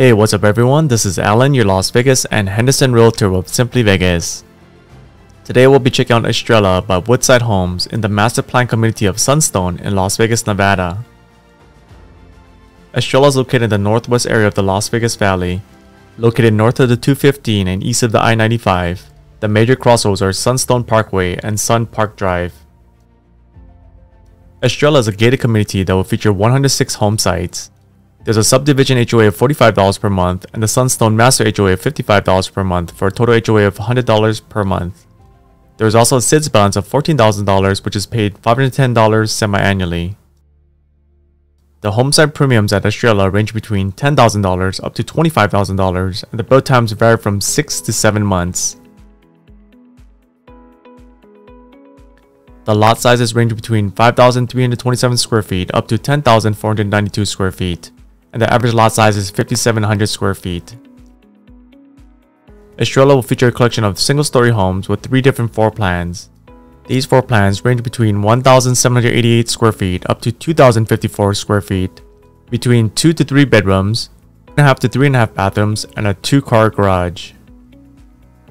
Hey, what's up everyone? This is Alan, your Las Vegas and Henderson Realtor with Simply Vegas. Today we'll be checking out Estrella by Woodside Homes in the master plan community of Sunstone in Las Vegas, Nevada. Estrella is located in the northwest area of the Las Vegas Valley, located north of the 215 and east of the I-95. The major crossroads are Sunstone Parkway and Sun Park Drive. Estrella is a gated community that will feature 106 home sites there's a subdivision HOA of $45 per month and the Sunstone Master HOA of $55 per month for a total HOA of $100 per month. There is also a SIDS balance of $14,000 which is paid $510 semi-annually. The homesite premiums at Estrella range between $10,000 up to $25,000 and the build times vary from 6 to 7 months. The lot sizes range between 5,327 square feet up to 10,492 square feet and the average lot size is 5,700 square feet. Estrella will feature a collection of single-story homes with three different floor plans. These floor plans range between 1,788 square feet up to 2,054 square feet, between 2 to 3 bedrooms, 1.5 to 3.5 bathrooms, and a 2-car garage.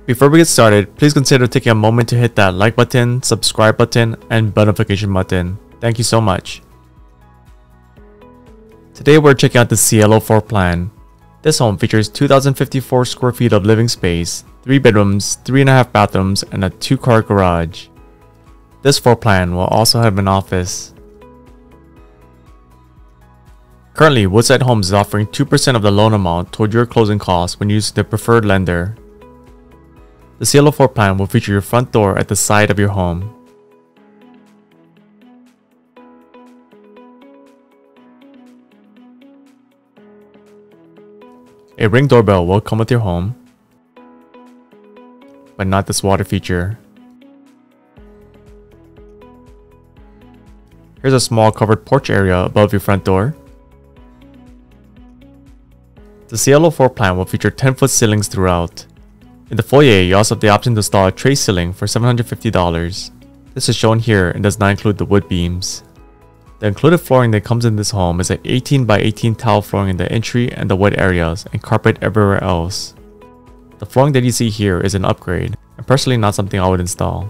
Before we get started, please consider taking a moment to hit that like button, subscribe button, and bell notification button. Thank you so much. Today we're checking out the Cielo floor plan. This home features 2,054 square feet of living space, 3 bedrooms, 3.5 bathrooms, and a 2-car garage. This floor plan will also have an office. Currently, Woodside Homes is offering 2% of the loan amount toward your closing costs when using the preferred lender. The Cielo floor plan will feature your front door at the side of your home. A ring doorbell will come with your home, but not this water feature. Here's a small covered porch area above your front door. The Cielo floor plan will feature 10 foot ceilings throughout. In the foyer, you also have the option to install a tray ceiling for $750. This is shown here and does not include the wood beams. The included flooring that comes in this home is an 18 by 18 tile flooring in the entry and the wet areas and carpet everywhere else. The flooring that you see here is an upgrade, and personally not something I would install.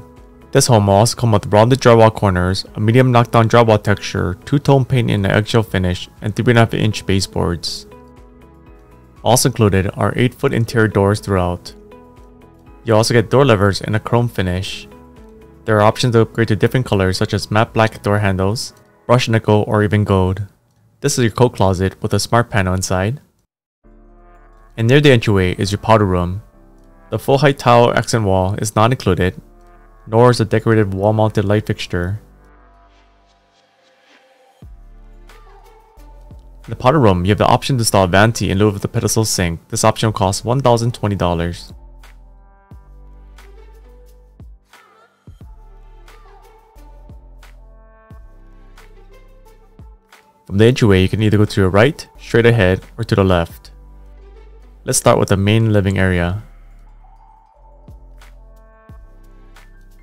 This home will also come with rounded drywall corners, a medium knockdown drywall texture, two-tone paint in an eggshell finish, and 3.5 inch baseboards. Also included are 8 foot interior doors throughout. You also get door levers in a chrome finish. There are options to upgrade to different colors such as matte black door handles, brushed nickel, or even gold. This is your coat closet with a smart panel inside. And near the entryway is your powder room. The full height tile accent wall is not included, nor is a decorated wall mounted light fixture. In the powder room, you have the option to install a vanity in lieu of the pedestal sink. This option costs $1,020. From the entryway, you can either go to your right, straight ahead, or to the left. Let's start with the main living area.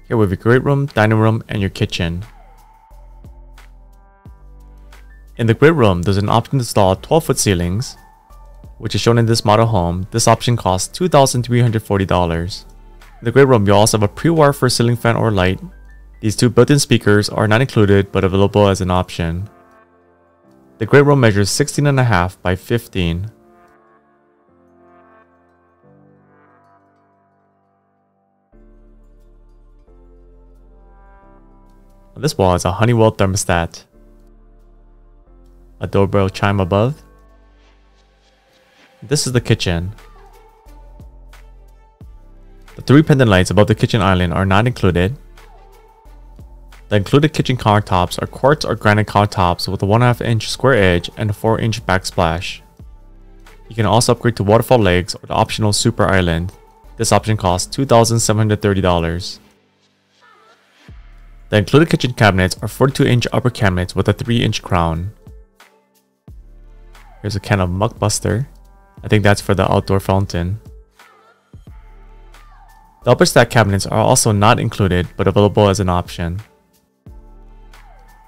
Here we have your great room, dining room, and your kitchen. In the great room, there's an option to install 12 foot ceilings, which is shown in this model home. This option costs $2,340. In the great room, you also have a pre-wire for ceiling fan or light. These two built-in speakers are not included but available as an option. The great room measures 16.5 by 15. This wall is a Honeywell thermostat. A doorbell chime above. This is the kitchen. The three pendant lights above the kitchen island are not included. The included kitchen countertops are quartz or granite countertops with a 1.5 inch square edge and a 4 inch backsplash. You can also upgrade to waterfall legs or the optional super island. This option costs $2,730. The included kitchen cabinets are 42 inch upper cabinets with a 3 inch crown. Here's a can of Muckbuster. I think that's for the outdoor fountain. The upper stack cabinets are also not included but available as an option.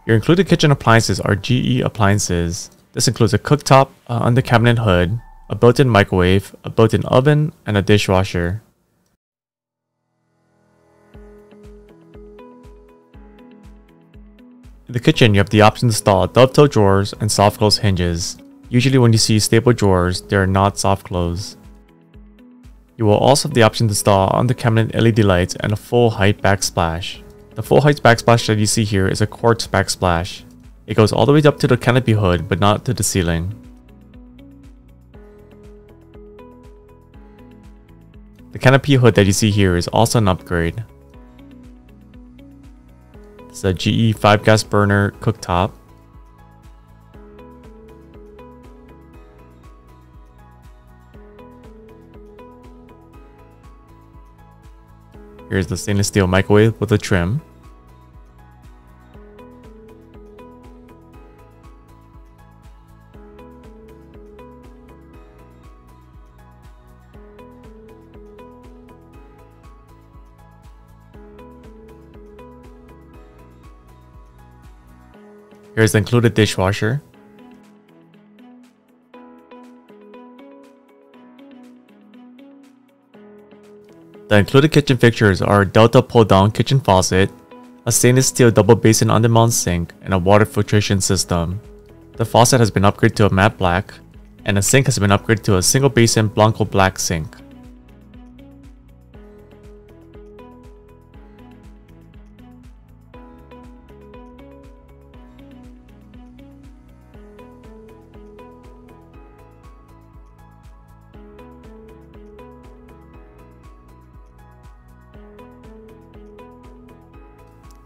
Your included kitchen appliances are GE appliances. This includes a cooktop, uh, under cabinet hood, a built-in microwave, a built-in oven, and a dishwasher. In the kitchen, you have the option to install dovetail drawers and soft close hinges. Usually when you see staple drawers, they are not soft close. You will also have the option to install the cabinet LED lights and a full height backsplash. The full height backsplash that you see here is a quartz backsplash. It goes all the way up to the canopy hood but not to the ceiling. The canopy hood that you see here is also an upgrade. It's a GE 5 gas burner cooktop. Here's the stainless steel microwave with a trim. Here's the included dishwasher. The included kitchen fixtures are a Delta pull-down kitchen faucet, a stainless steel double basin undermount sink, and a water filtration system. The faucet has been upgraded to a matte black, and the sink has been upgraded to a single basin Blanco black sink.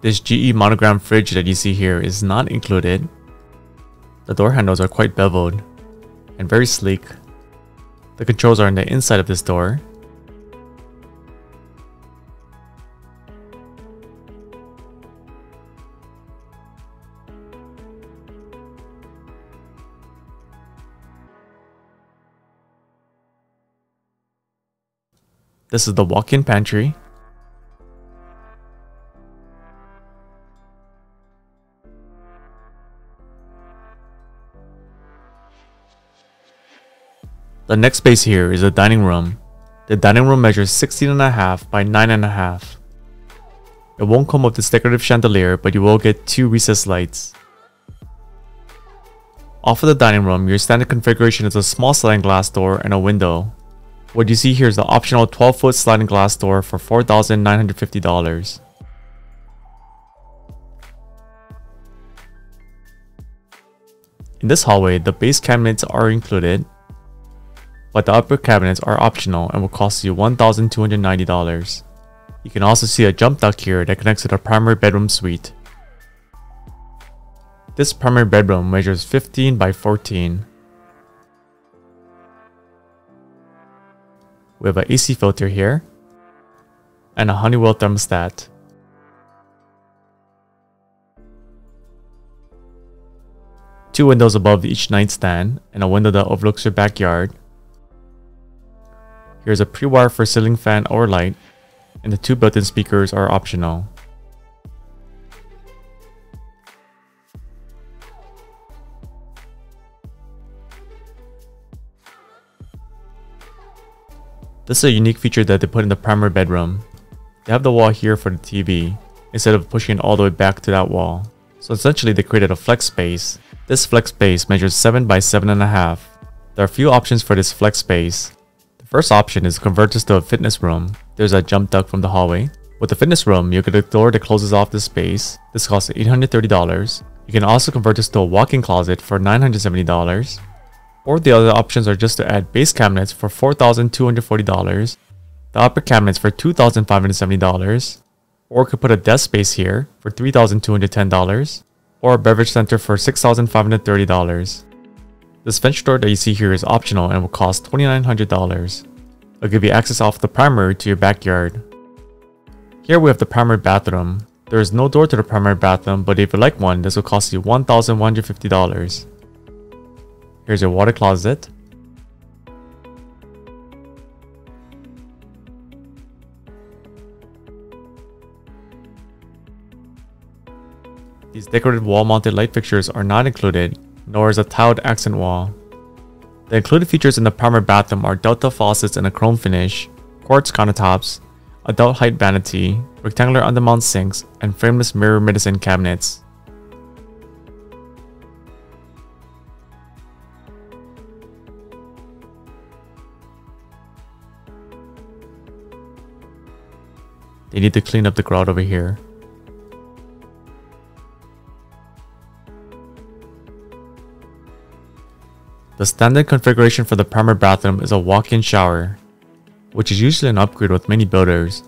This GE monogram fridge that you see here is not included. The door handles are quite beveled and very sleek. The controls are on the inside of this door. This is the walk-in pantry. The next space here is the dining room. The dining room measures 16.5 by 9.5. It won't come with this decorative chandelier, but you will get two recessed lights. Off of the dining room, your standard configuration is a small sliding glass door and a window. What you see here is the optional 12 foot sliding glass door for $4,950. In this hallway, the base cabinets are included, but the upper cabinets are optional and will cost you $1,290. You can also see a jump duct here that connects to the primary bedroom suite. This primary bedroom measures 15 by 14. We have an AC filter here and a Honeywell thermostat. Two windows above each nightstand and a window that overlooks your backyard. Here's a pre-wire for ceiling fan or light, and the two built-in speakers are optional. This is a unique feature that they put in the primary bedroom. They have the wall here for the TV, instead of pushing it all the way back to that wall. So essentially they created a flex space. This flex space measures 7 by 7.5. There are a few options for this flex space. First option is convert this to a fitness room. There's a jump duct from the hallway. With the fitness room, you get a door that closes off the space. This costs $830. You can also convert this to a walk-in closet for $970. Or the other options are just to add base cabinets for $4,240, the upper cabinets for $2,570, or could put a desk space here for $3,210, or a beverage center for $6,530. This French door that you see here is optional and will cost $2,900. It'll give you access off the primary to your backyard. Here we have the primary bathroom. There is no door to the primary bathroom, but if you like one, this will cost you $1,150. Here's your water closet. These decorative wall-mounted light fixtures are not included, nor is a tiled accent wall. The included features in the primary bathroom are delta faucets in a chrome finish, quartz countertops, adult height vanity, rectangular undermount sinks, and frameless mirror medicine cabinets. They need to clean up the grout over here. The standard configuration for the primary bathroom is a walk-in shower, which is usually an upgrade with many builders.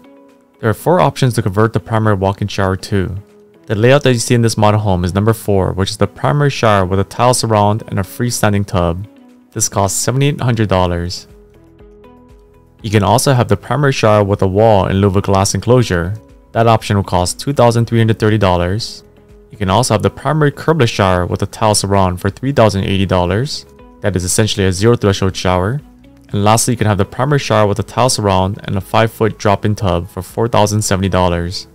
There are four options to convert the primary walk-in shower to. The layout that you see in this model home is number 4, which is the primary shower with a tile surround and a freestanding tub. This costs $7,800. You can also have the primary shower with a wall in lieu of a glass enclosure. That option will cost $2,330. You can also have the primary curbless shower with a tile surround for $3,080 that is essentially a zero threshold shower. And lastly, you can have the primary shower with a tile surround and a 5 foot drop-in tub for $4,070.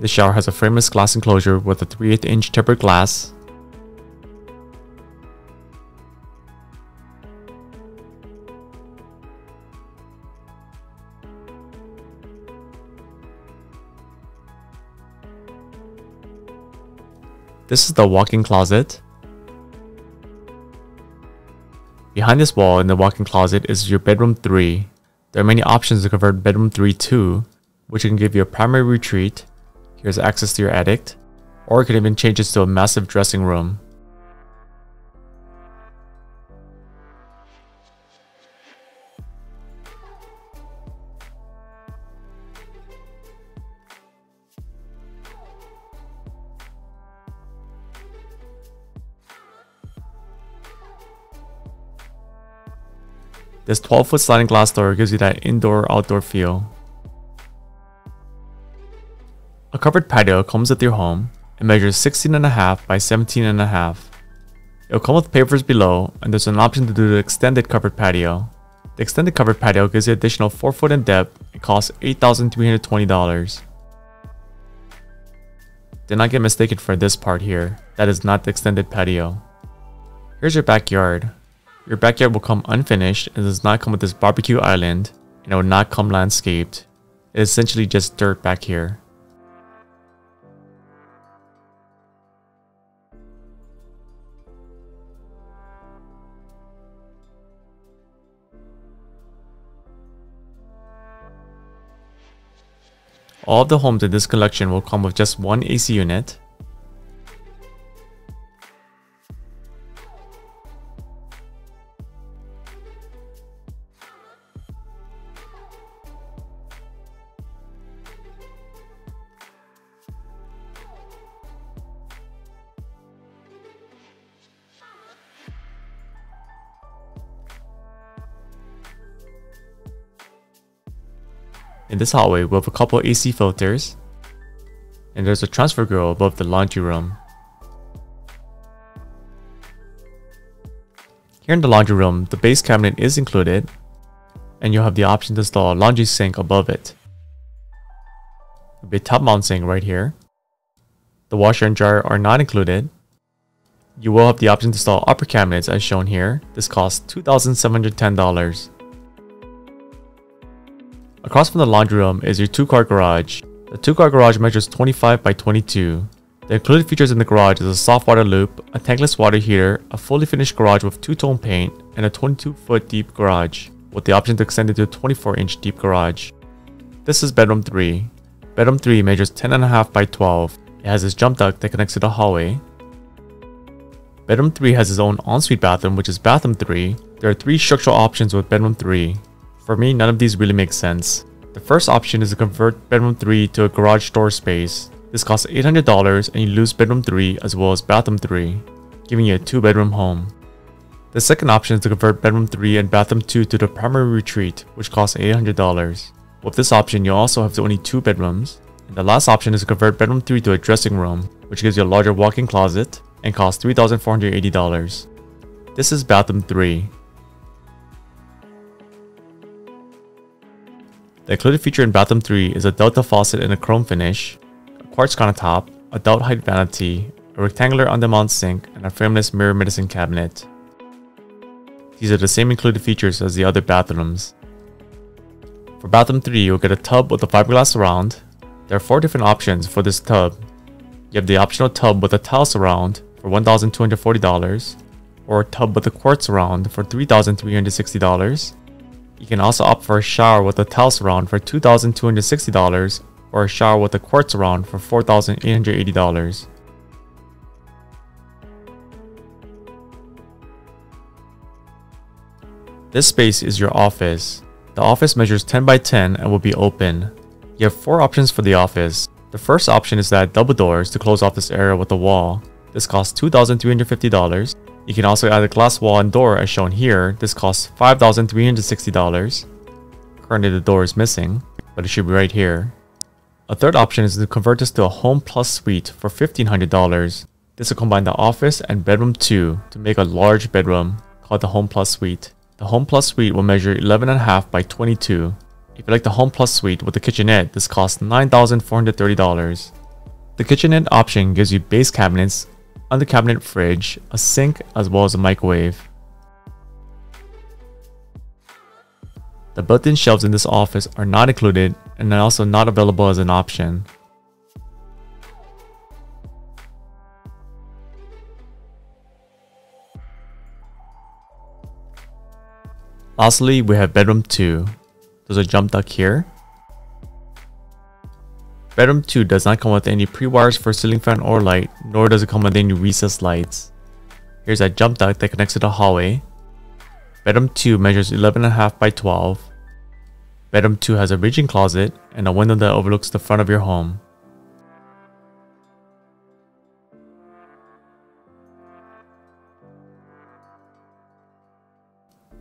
This shower has a frameless glass enclosure with a 3 8 inch tempered glass. This is the walk-in closet. Behind this wall in the walk-in closet is your bedroom 3. There are many options to convert bedroom 3 to, which can give you a primary retreat, here's access to your attic, or it can even change this to a massive dressing room. This 12 foot sliding glass door gives you that indoor outdoor feel. A covered patio comes with your home and measures 16.5 by 17.5. It'll come with pavers below and there's an option to do the extended covered patio. The extended covered patio gives you additional 4 foot in depth and costs $8,320. Do not get mistaken for this part here, that is not the extended patio. Here's your backyard. Your backyard will come unfinished and does not come with this barbecue island and it will not come landscaped. It is essentially just dirt back here. All of the homes in this collection will come with just one AC unit, In this hallway, we have a couple AC filters, and there's a transfer grill above the laundry room. Here in the laundry room, the base cabinet is included, and you'll have the option to install a laundry sink above it. There'll be a top mount sink right here. The washer and dryer are not included. You will have the option to install upper cabinets as shown here. This costs $2,710. Across from the laundry room is your 2-car garage. The 2-car garage measures 25 by 22. The included features in the garage is a soft water loop, a tankless water heater, a fully finished garage with two-tone paint, and a 22-foot deep garage, with the option to extend it to a 24-inch deep garage. This is bedroom 3. Bedroom 3 measures 10.5 by 12. It has its jump duct that connects to the hallway. Bedroom 3 has its own ensuite bathroom, which is bathroom 3. There are three structural options with bedroom 3. For me, none of these really make sense. The first option is to convert bedroom 3 to a garage store space. This costs $800 and you lose bedroom 3 as well as bathroom 3, giving you a 2 bedroom home. The second option is to convert bedroom 3 and bathroom 2 to the primary retreat, which costs $800. With this option, you also have only 2 bedrooms. And the last option is to convert bedroom 3 to a dressing room, which gives you a larger walk-in closet and costs $3,480. This is bathroom 3. The included feature in bathroom 3 is a delta faucet in a chrome finish, a quartz countertop, a adult height vanity, a rectangular on-demand sink, and a frameless mirror medicine cabinet. These are the same included features as the other bathrooms. For bathroom 3, you'll get a tub with a fiberglass surround. There are 4 different options for this tub. You have the optional tub with a tile surround for $1,240, or a tub with a quartz surround for $3,360. You can also opt for a shower with a tile surround for $2,260, or a shower with a quartz surround for $4,880. This space is your office. The office measures 10 by 10 and will be open. You have four options for the office. The first option is to add double doors to close off this area with a wall. This costs $2,350. You can also add a glass wall and door as shown here. This costs $5,360. Currently the door is missing, but it should be right here. A third option is to convert this to a Home Plus suite for $1,500. This will combine the office and bedroom 2 to make a large bedroom called the Home Plus Suite. The Home Plus Suite will measure 11.5 by 22. If you like the Home Plus Suite with the kitchenette, this costs $9,430. The kitchenette option gives you base cabinets, under cabinet fridge, a sink, as well as a microwave. The built-in shelves in this office are not included and are also not available as an option. Lastly, we have bedroom 2. There's a jump duct here. Bedroom 2 does not come with any pre-wires for ceiling fan or light, nor does it come with any recessed lights. Here's a jump duct that connects to the hallway. Bedroom 2 measures 11.5 by 12. Bedroom 2 has a reach-in closet and a window that overlooks the front of your home.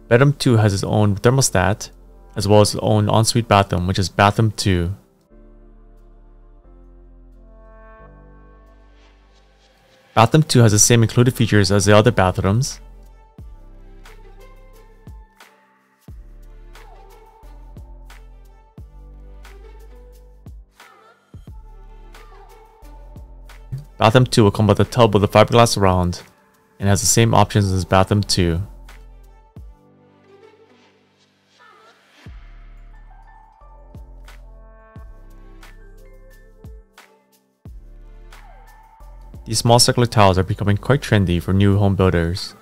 Bedroom 2 has its own thermostat, as well as its own ensuite bathroom, which is bathroom 2. Bathroom 2 has the same included features as the other bathrooms. Bathroom 2 will come with a tub with a fiberglass surround and has the same options as bathroom 2. These small circular tiles are becoming quite trendy for new home builders.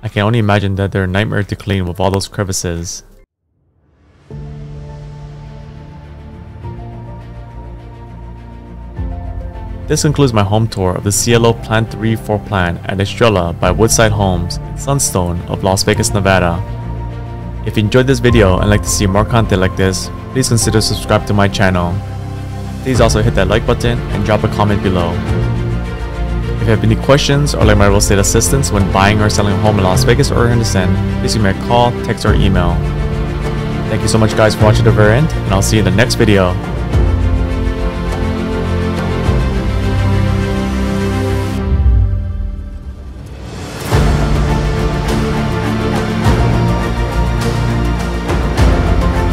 I can only imagine that they're a nightmare to clean with all those crevices. This concludes my home tour of the Cielo Plan 3 floor plan at Estrella by Woodside Homes Sunstone of Las Vegas, Nevada. If you enjoyed this video and like to see more content like this, please consider subscribing to my channel. Please also hit that like button and drop a comment below. If you have any questions or like my real estate assistance when buying or selling a home in Las Vegas or Henderson, please give me a call, text, or email. Thank you so much guys for watching to the very end, and I'll see you in the next video.